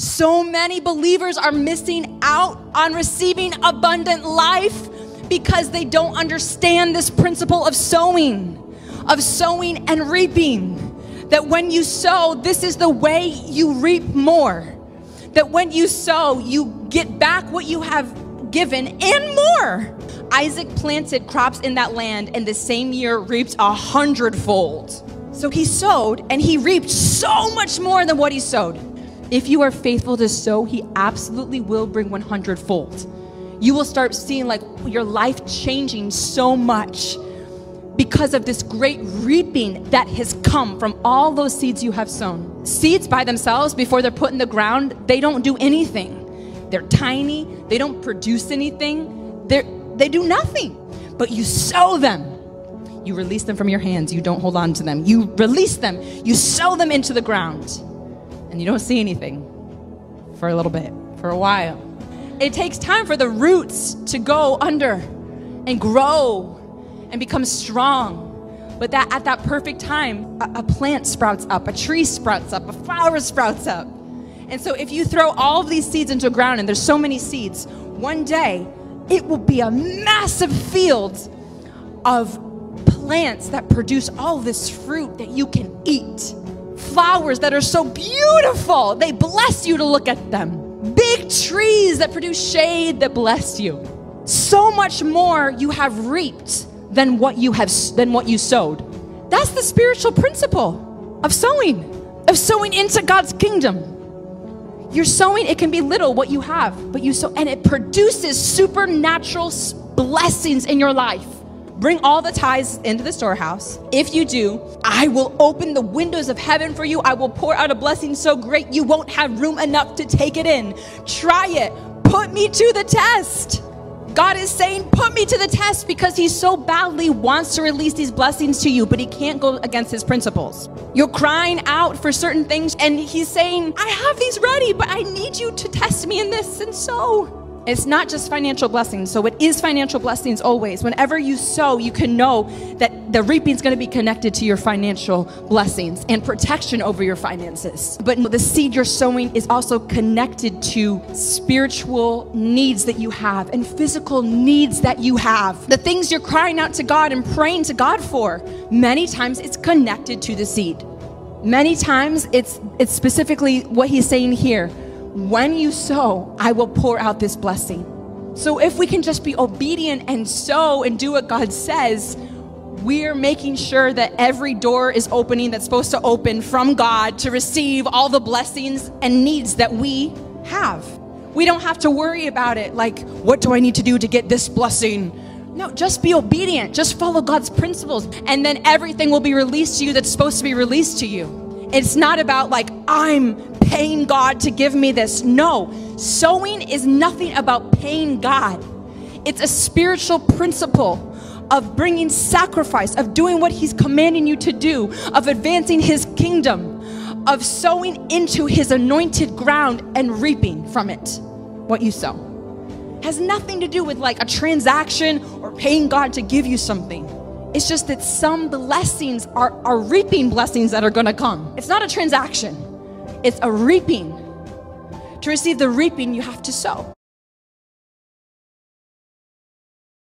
So many believers are missing out on receiving abundant life because they don't understand this principle of sowing, of sowing and reaping. That when you sow, this is the way you reap more. That when you sow, you get back what you have given and more. Isaac planted crops in that land and the same year reaped a hundredfold. So he sowed and he reaped so much more than what he sowed. If you are faithful to sow, he absolutely will bring 100 fold. You will start seeing like your life changing so much because of this great reaping that has come from all those seeds you have sown. Seeds by themselves, before they're put in the ground, they don't do anything. They're tiny, they don't produce anything, they're, they do nothing. But you sow them. You release them from your hands, you don't hold on to them. You release them, you sow them into the ground, and you don't see anything for a little bit, for a while. It takes time for the roots to go under and grow and become strong. But that at that perfect time, a, a, plant sprouts up, a tree sprouts up, a flower sprouts up. And so if you throw all of these seeds into the ground and there's so many seeds, one day it will be a massive field of plants that produce all this fruit that you can eat. Flowers that are so beautiful, they bless you to look at them. Big trees that produce shade that bless you. So much more you have reaped than what you have than what you sowed. That's the spiritual principle of sowing, of sowing into God's kingdom. You're sowing, it can be little what you have, but you sow, and it produces supernatural blessings in your life. Bring all the tithes into the storehouse. If you do, I will open the windows of heaven for you. I will pour out a blessing so great you won't have room enough to take it in. Try it. Put me to the test. God is saying, put me to the test because He so badly wants to release these blessings to you, but He can't go against His principles. You're crying out for certain things, and He's saying, I have these ready, but I need you to test me in this. And so, it's not just financial blessings. So it is financial blessings always. Whenever you sow, you can know that the reaping is going to be connected to your financial blessings and protection over your finances. But the seed you're sowing is also connected to spiritual needs that you have and physical needs that you have. The things you're crying out to God and praying to God for, many times it's connected to the seed. Many times it's it's specifically what he's saying here when you sow, I will pour out this blessing. So if we can just be obedient and sow and do what God says, we're making sure that every door is opening that's supposed to open from God to receive all the blessings and needs that we have. We don't have to worry about it like, what do I need to do to get this blessing? No, just be obedient. Just follow God's principles, and then everything will be released to you that's supposed to be released to you. It's not about like, I'm paying God to give me this. No, sowing is nothing about paying God, it's a spiritual principle of bringing sacrifice, of doing what He's commanding you to do, of advancing His kingdom, of sowing into His anointed ground and reaping from it what you sow. Has nothing to do with like a transaction or paying God to give you something. It's just that some blessings are, are reaping blessings that are gonna come. It's not a transaction. It's a reaping. To receive the reaping, you have to sow.